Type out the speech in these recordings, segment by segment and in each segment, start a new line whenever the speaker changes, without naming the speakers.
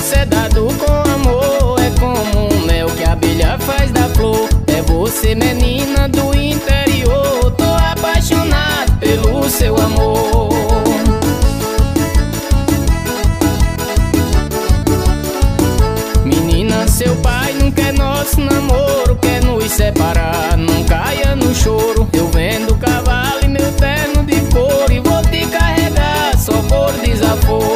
você é dado com amor É como o mel que a abelha faz da flor. É você menina do interior Tô apaixonado pelo seu amor. Menina, seu pai não quer nosso namoro Quer nos separar, não caia no choro. Eu vendo cavalo e meu terno de couro E vou te carregar só por desaforo.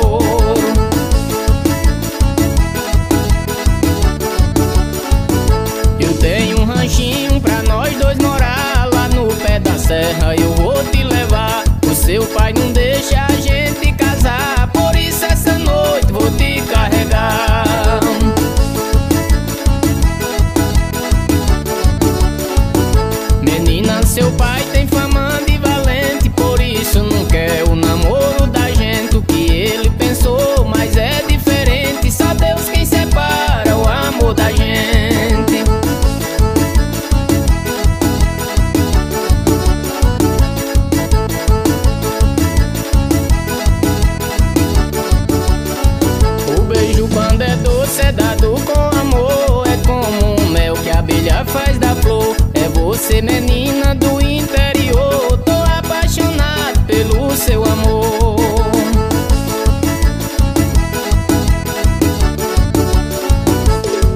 Serra eu vou te levar. O seu pai não deixa a gente casar Por isso essa noite vou te carregar. Menina, seu pai Você, menina do interior, tô apaixonado pelo seu amor.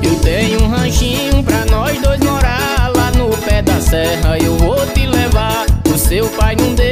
Eu tenho um ranchinho pra nós dois morar lá no pé da serra. Eu vou te levar, o seu pai não deu